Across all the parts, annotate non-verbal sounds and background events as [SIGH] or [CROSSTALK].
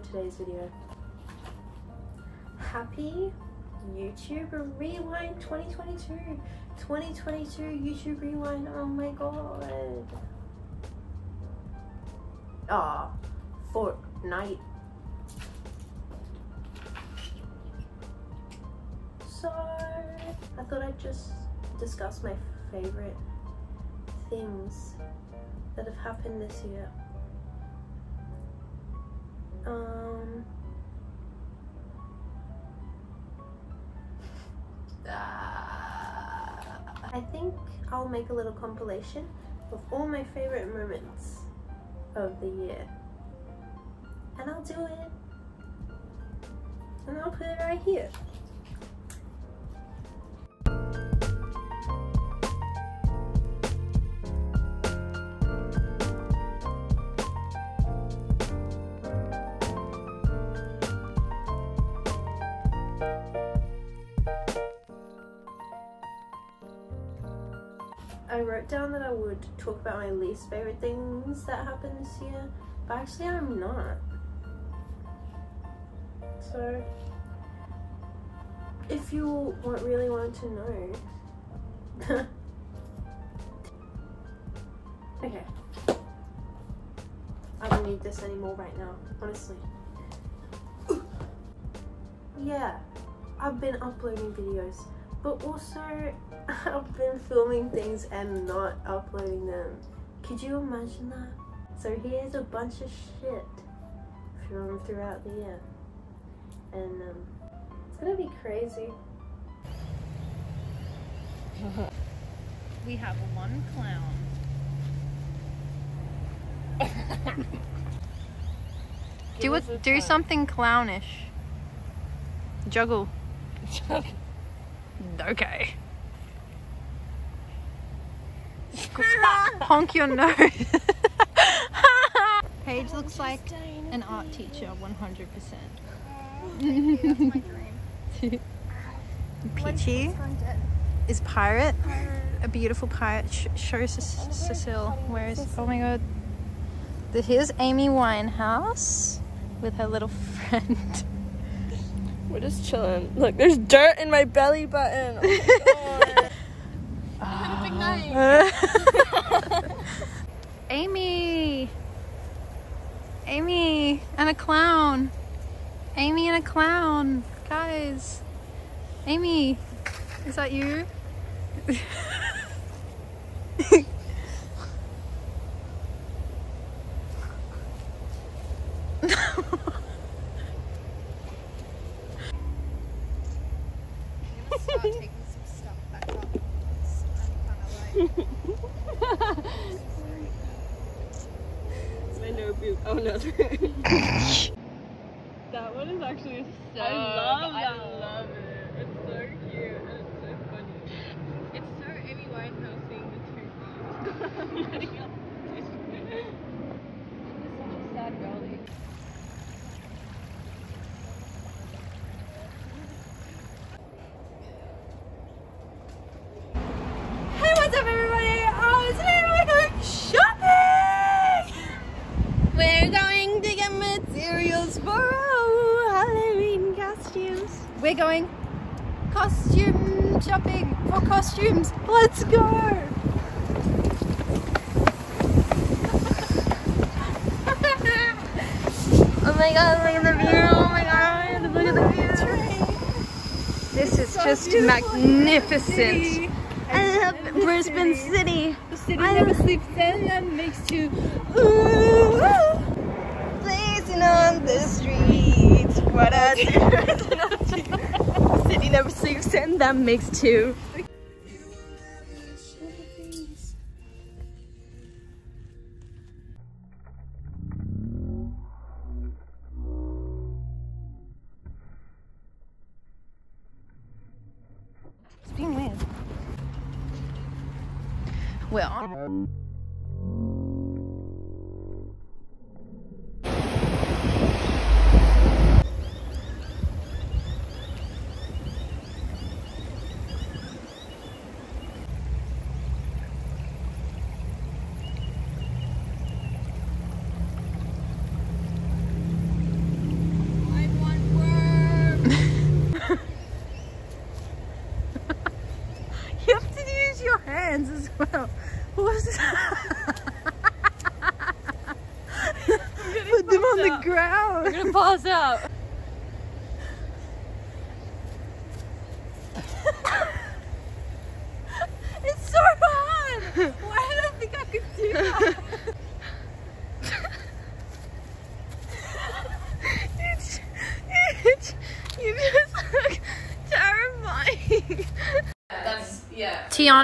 today's video. Happy YouTube Rewind 2022. 2022 YouTube Rewind. Oh my god. Ah, oh, Fortnite. So, I thought I'd just discuss my favorite things that have happened this year. Um, I think I'll make a little compilation of all my favorite moments of the year. And I'll do it. And I'll put it right here. Wrote down that I would talk about my least favorite things that happened this year, but actually I'm not. So, if you want, really want to know, [LAUGHS] okay. I don't need this anymore right now, honestly. yeah, I've been uploading videos, but also [LAUGHS] I've been filming things and not uploading them. Could you imagine that? So here's a bunch of shit filmed throughout the year. And um, it's gonna be crazy. we have one clown. do it. Do something clownish. Juggle. [LAUGHS] okay. Honk your nose. [LAUGHS] Paige looks like an art teacher, 100%. Peachy is pirate. A beautiful pirate. Sh show Cecile. Where is? Oh my god. Here's Amy Winehouse with her little [LAUGHS] friend. We're just chilling. Look, there's dirt in my belly button. Oh [LAUGHS] Amy. Amy and a clown. Amy and a clown. Guys. Amy, is that you? [LAUGHS] Oh no. [LAUGHS] that one is actually so. I love that. I love it. It's so cute and it's so funny. It's so Amy Winehouse seeing the two [LAUGHS] [LAUGHS] It's such a sad girlie. Hey, what's up, everybody? Oh, today we're going shopping. We're going to get materials for our Halloween costumes. We're going costume shopping for costumes. Let's go! [LAUGHS] Oh my god, look at the view. Oh my god, look at the view. This is just magnificent. I love Brisbane City. The city I never sleeps and that makes two. Ooh, blazing on the streets. What [LAUGHS] I City never sleeps and that makes two. It's being weird. Well,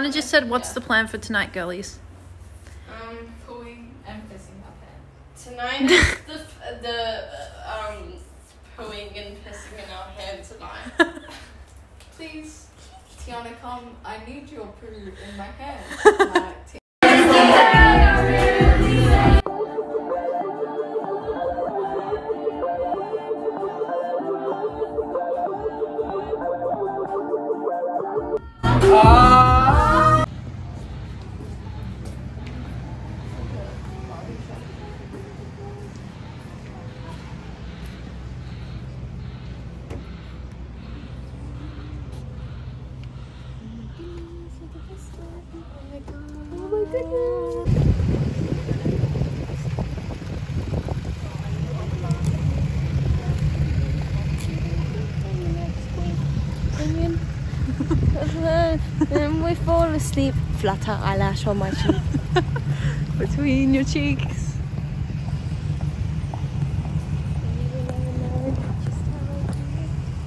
yeah. Tiana just said, "What's the plan for tonight, girlies?" Um, pooing and pissing my pants. Tonight [LAUGHS] is the the uh, um pooing and pissing in our hair tonight. [LAUGHS] Please, Tiana, come. I need your poo in my hair. Like, [LAUGHS] Then we fall asleep. Flutter eyelash on my cheek. [LAUGHS] Between your cheeks.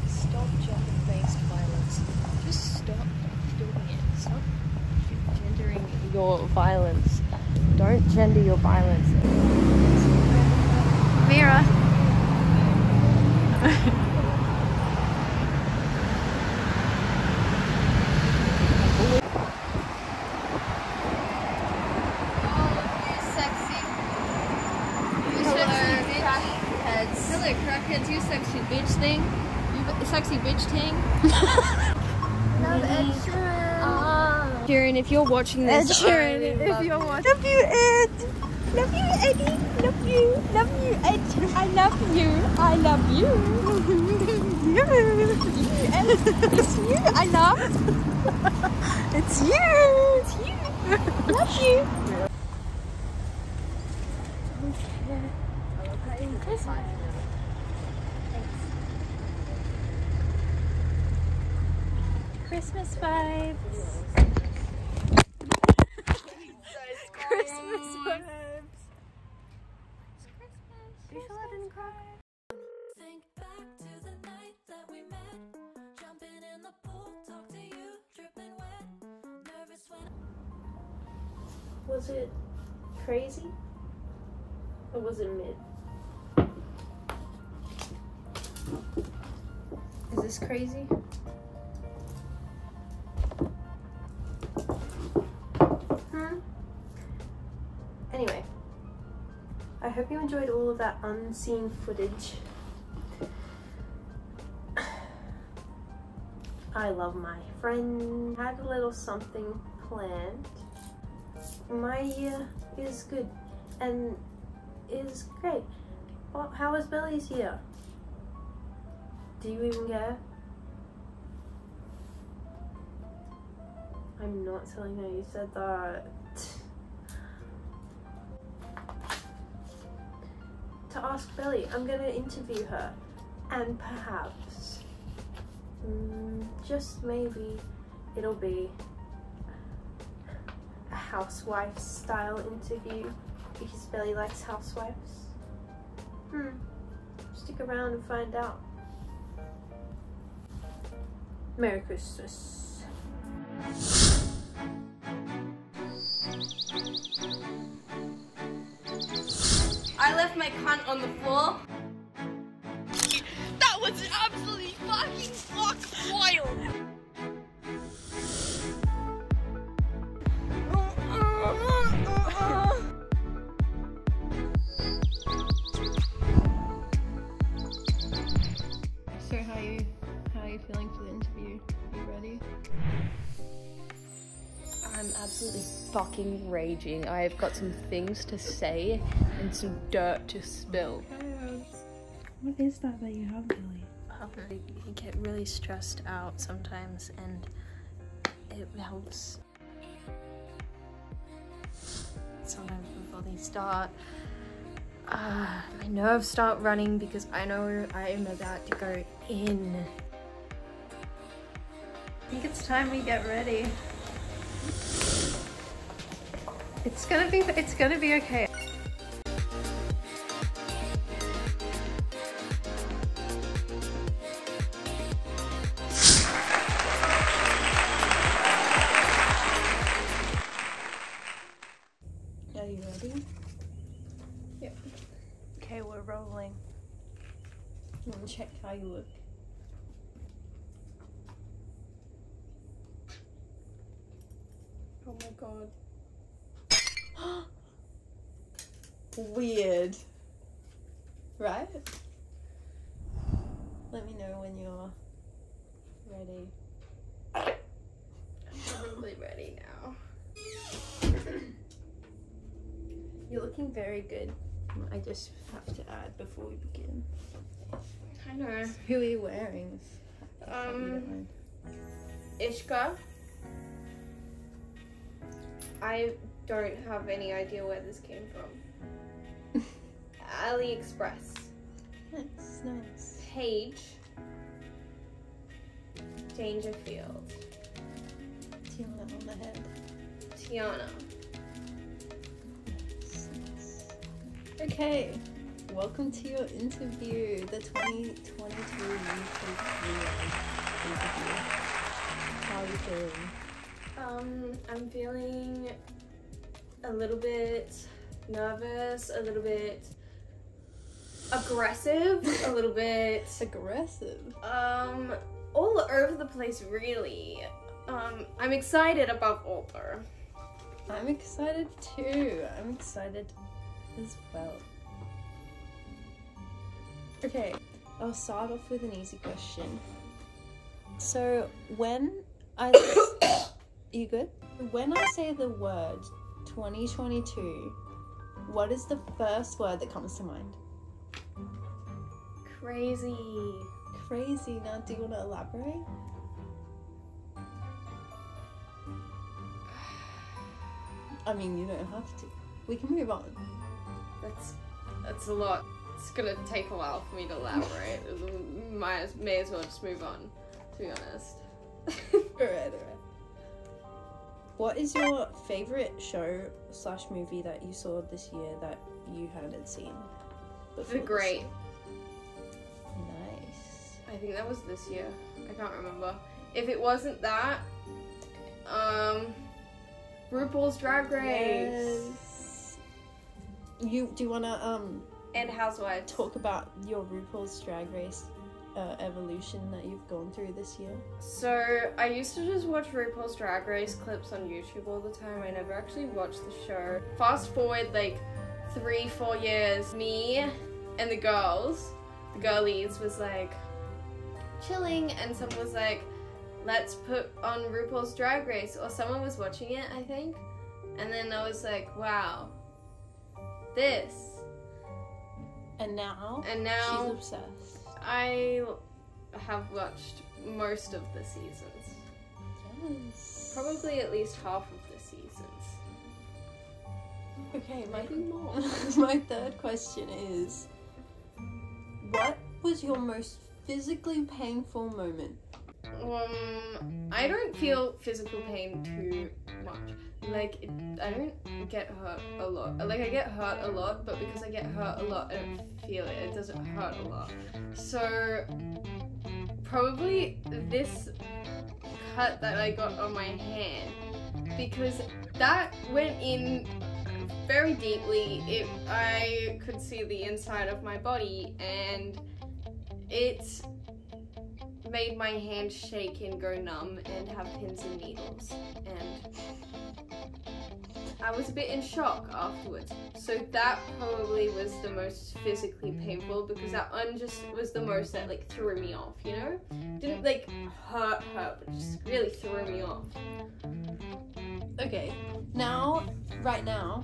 Stop gender-based violence. Just stop doing it. Stop gendering your violence. Don't gender your violence. Mira. Hello, crackheads, you sexy bitch thing. You sexy bitch thing. Love Ed Sheeran. Sheeran, if you're watching this, I love you. watching. Love you, Ed. Love you, Eddie. Love you. Love you, Ed. I love you. I love you. you. Ed. It's you. I love. it's you. It's you. love you. Christmas vibes. Christmas vibes. You sure I didn't cry? Think back to the night that we met. Jumping in the pool, talk to you, dripping wet. Nervous when Was it crazy? Or was it mid? Is this crazy? Hope you enjoyed all of that unseen footage. I love my friend. Had a little something planned. My year is good and is great. Well, how is Billy's year? Do you even care? I'm not telling her you said that. To ask Belly, I'm gonna interview her and perhaps, mm, just maybe, it'll be a housewife style interview because Belly likes housewives. Hmm. Stick around and find out. Merry Christmas. My cunt on the floor. That was absolutely fucking fuck wild. So how you how are you feeling for the interview? Are You ready? I'm absolutely fucking raging. I've got some things to say and some dirt to spill. What is that that you have, Billy? I get really stressed out sometimes and it helps. Sometimes before they start, uh, my nerves start running because I know I am about to go in. I think it's time we get ready. It's gonna be it's gonna be okay. Are you ready? Yep. Okay, we're rolling. I'm gonna check how you look. Oh my god. Weird. Right? Let me know when you're ready. I'm Probably ready now. [COUGHS] You're looking very good. I just have to add before we begin. I know. Who are you wearing? Um. Ishka. I don't have any idea where this came from. [LAUGHS] AliExpress. Nice, nice. Paige. Dangerfield. Tiana on the head. Tiana. Nice, nice. Okay, welcome to your interview, the 2022 YouTube interview. How are you feeling? Um, I'm feeling a little bit nervous, a little bit aggressive, a little bit [LAUGHS] Aggressive. um all over the place really. Um, I'm excited about Alter. I'm excited too. I'm excited as well. Okay, I'll start off with an easy question. So, when I. [COUGHS] you good? When I say the word 2022, what is the first word that comes to mind? Crazy. Crazy. Now, do you want to elaborate? I mean, you don't have to. We can move on. That's that's a lot. It's gonna take a while for me to elaborate. [LAUGHS] Might may as well just move on. To be honest. [LAUGHS] Alright, alright. What is your favorite show slash movie that you saw this year that you hadn't seen? The Great. Nice. I think that was this year. I can't remember. If it wasn't that, um, RuPaul's Drag Race Yes. You do you wanna um and Housewives. talk about your RuPaul's Drag Race uh, evolution that you've gone through this year? So I used to just watch RuPaul's Drag Race clips on YouTube all the time. I never actually watched the show. Fast forward like three, four years, me and the girls, the girlies, was like chilling, and someone was like, "Let's put on RuPaul's Drag Race," or someone was watching it, I think. And then I was like, "Wow, this." And now And now she's obsessed. I have watched most of the seasons. Yes. Probably at least half of the seasons. Okay, my Maybe more. [LAUGHS] my third question is what was your most physically painful moment? Um, I don't feel physical pain too much. Like, it, I don't get hurt a lot. Like, I get hurt a lot, but because I get hurt a lot, I don't feel it. It doesn't hurt a lot. So, probably this cut that I got on my hand, because that went in very deeply. It, I could see the inside of my body, and it made my hand shake and go numb and have pins and needles. And I was a bit in shock afterwards. So that probably was the most physically painful because that one just was the most that like threw me off, you know? Didn't like hurt hurt, but just really threw me off. Okay, now, right now,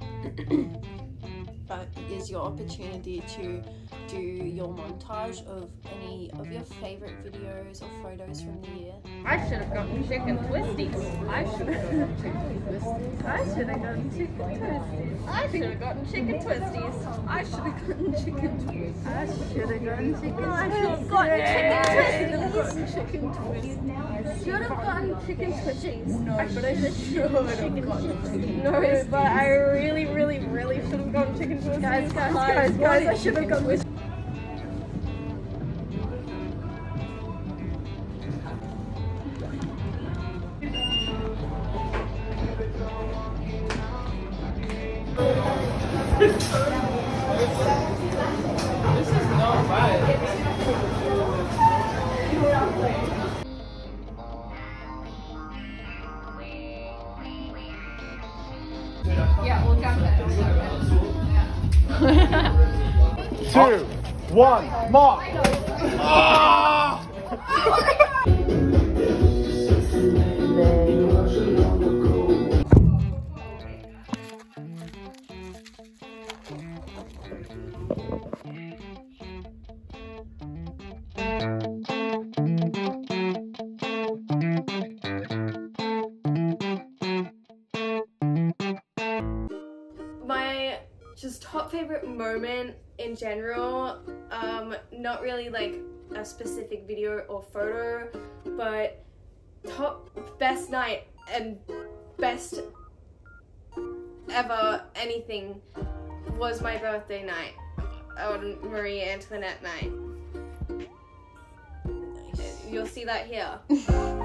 uh, is your opportunity to do your montage of any of your favorite videos or photos from the year. I should have gotten chicken twisties. I should have gotten chicken twisties. I should have gotten chicken twisties. I should have gotten chicken twisties. I should have gotten chicken twisties. I should have gotten chicken twisties. I should have gotten chicken twisties. Should have gotten chicken twisties. No, but I should have gotten chicken twisties. No, but I really, really, really should have gotten chicken Guys, guys, guys, guys, I should have gotten twisties. [LAUGHS] Yeah, mark. Just top favorite moment in general um not really like a specific video or photo but top best night and best ever anything was my birthday night on Marie Antoinette night. You'll see that here [LAUGHS]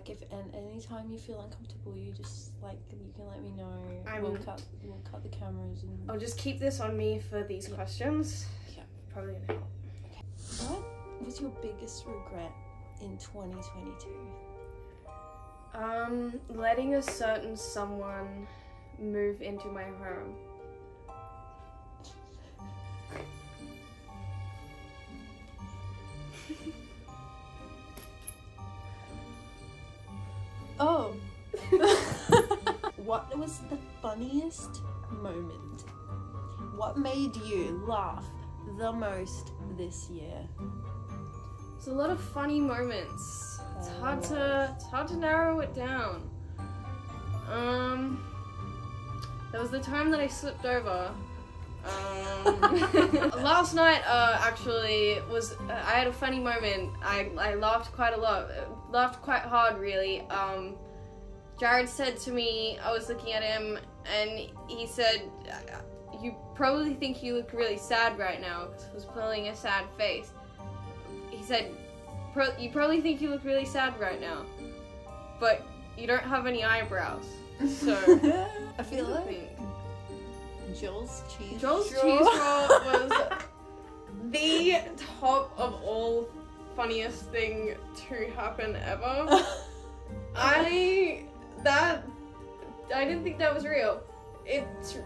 like if and anytime you feel uncomfortable, you just like you can let me know. I'm- we'll cut we'll cut the cameras and. I'll just keep this on me for these Yeah. questions. Yeah. Probably gonna help. okay. What was your biggest regret in 2022? Um, letting a certain someone move into my home. Was the funniest moment? What made you laugh the most this year? There's a lot of funny moments. It's hard to it's hard to narrow it down. Um, there was the time that I slipped over. Um, [LAUGHS] last night, uh, actually, was uh, I had a funny moment. I I laughed quite a lot, laughed quite hard, really. Um, Jared said to me, I was looking at him, and he said, "You probably think you look really sad right now." 'cause I was pulling a sad face. He said, Pro- "You probably think you look really sad right now, but you don't have any eyebrows." So. [LAUGHS] I feel like think Joel's cheese. Joel's straw. cheese roll [LAUGHS] was the top of all funniest thing to happen ever. [LAUGHS] I that I didn't think that was real. It's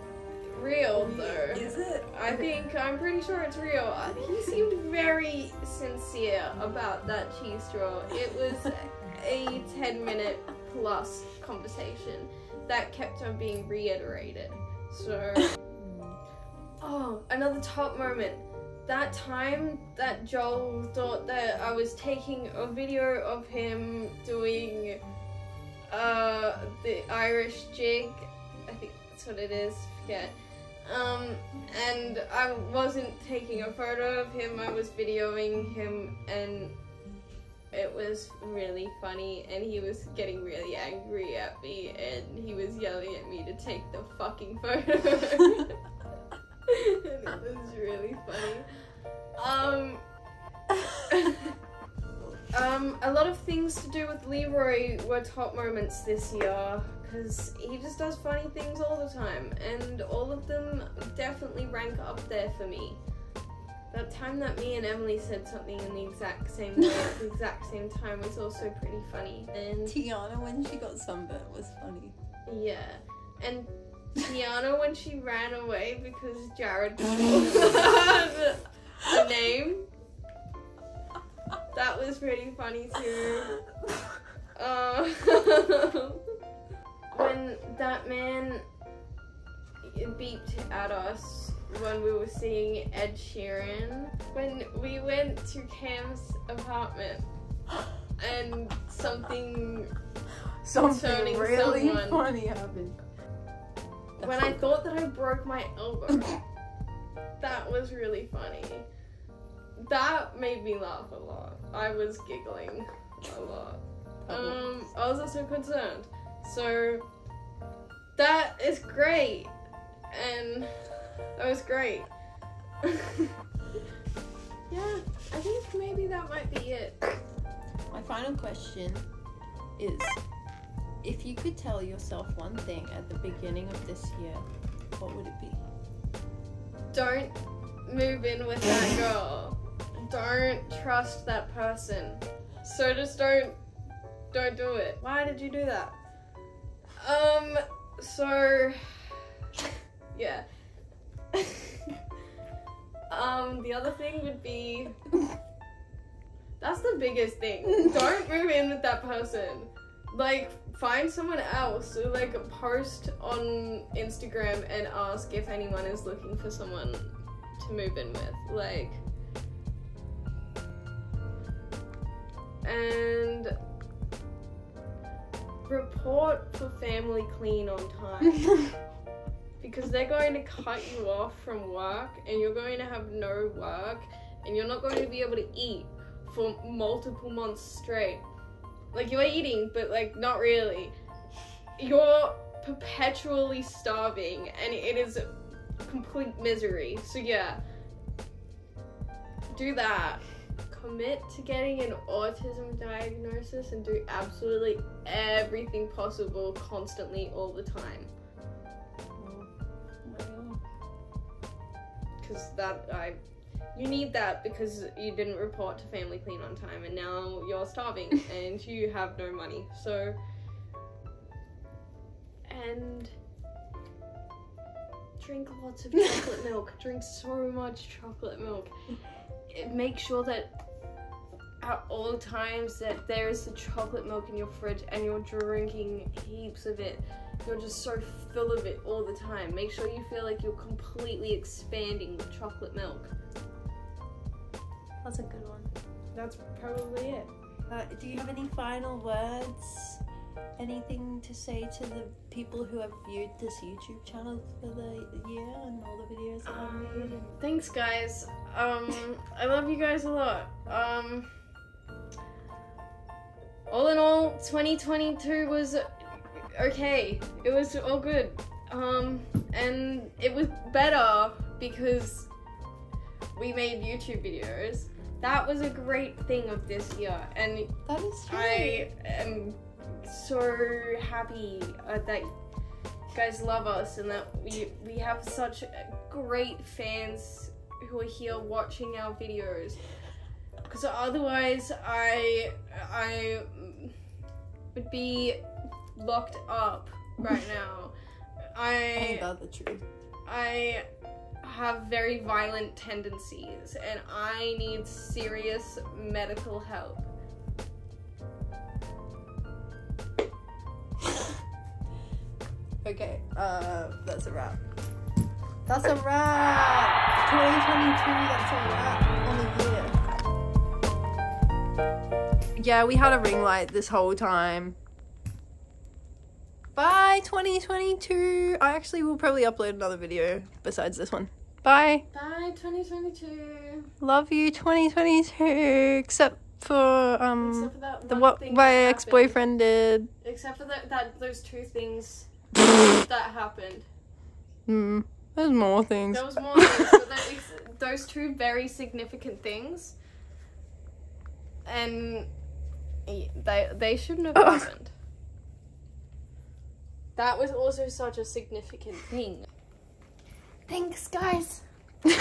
real though. Is it? I think I'm pretty sure it's real. Uh, He seemed very sincere about that cheese straw. It was a 10 minute plus conversation that kept on being reiterated. So, [LAUGHS] oh, another top moment. That time that Joel thought that I was taking a video of him doing uh, the Irish jig. I think that's what it is. Forget. Um, and I wasn't taking a photo of him. I was videoing him, and it was really funny. And he was getting really angry at me, and he was yelling at me to take the fucking [LAUGHS] photo. [LAUGHS] it was really funny. Um. [LAUGHS] Um, a lot of things to do with Leroy were top moments this year because he just does funny things all the time, and all of them definitely rank up there for me. That time that me and Emily said something in the exact same way [LAUGHS] at the exact same time was also pretty funny. And Tiana when she got sunburnt was funny. yeah, and Tiana when she ran away because Jared [LAUGHS] called a [LAUGHS] name. That was pretty funny too. [LAUGHS] Uh, [LAUGHS] when that man beeped at us when we were seeing Ed Sheeran, when we went to Cam's apartment [GASPS] and something Something really someone. funny happened. when I thought that I broke my elbow, that was really funny. That made me laugh a lot. I was giggling a lot. Um, I was also concerned. So that is great, and that was great. [LAUGHS] yeah, I think maybe that might be it. My final question is if you could tell yourself one thing at the beginning of this year, what would it be? Don't move in with that [LAUGHS] girl. Don't trust that person. So just don't don't do it. Why did you do that? Um so yeah. [LAUGHS] um the other thing would be that's the biggest thing. Don't move in with that person. Like find someone else or like post on Instagram and ask if anyone is looking for someone to move in with. Like and report for family clean on time. [LAUGHS] Because they're going to cut you off from work and you're going to have no work and you're not going to be able to eat for multiple months straight. Like you're eating but like not really. You're perpetually starving and it is complete misery. So yeah. Do that commit to getting an autism diagnosis and do absolutely everything possible constantly all the time. Because that i you need that because you didn't report to family clean on time and now you're starving [LAUGHS] and you have no money so. And drink lots of [LAUGHS] chocolate milk. Drink so much chocolate milk. [LAUGHS] Make sure that at all times that there is the chocolate milk in your fridge and you're drinking heaps of it you're just so full of it all the time make sure you feel like you're completely expanding with chocolate milk That's a good one. that's probably it Uh, do you have any final words? Anything to say to the people who have viewed this YouTube channel for the year and all the videos that I've Um, made? And thanks guys um i love you guys a lot um all in all 2022 was okay it was all good um and it was better because we made youtube videos that was a great thing of this year and that is true. I am so happy uh, that you guys love us and that we we have such great fans who are here watching our videos. Because otherwise, I I would be locked up right [LAUGHS] now. Ain't I that the truth? I have very violent tendencies and I need serious medical help. [LAUGHS] Okay, uh, that's a wrap. That's a wrap! 2022, that's a wrap on the year. Yeah, we had a ring light this whole time. Bye 2022. I actually will probably upload another video besides this one. Bye. Bye, 2022. Love you 2022. Except for um Except for that the what my ex boyfriend did. Except for that, that those two things [LAUGHS] that happened. Hmm. There's more things. There was more things, but those two very significant things, and they they shouldn't have oh. happened. That was also such a significant thing. Thanks, guys. [LAUGHS]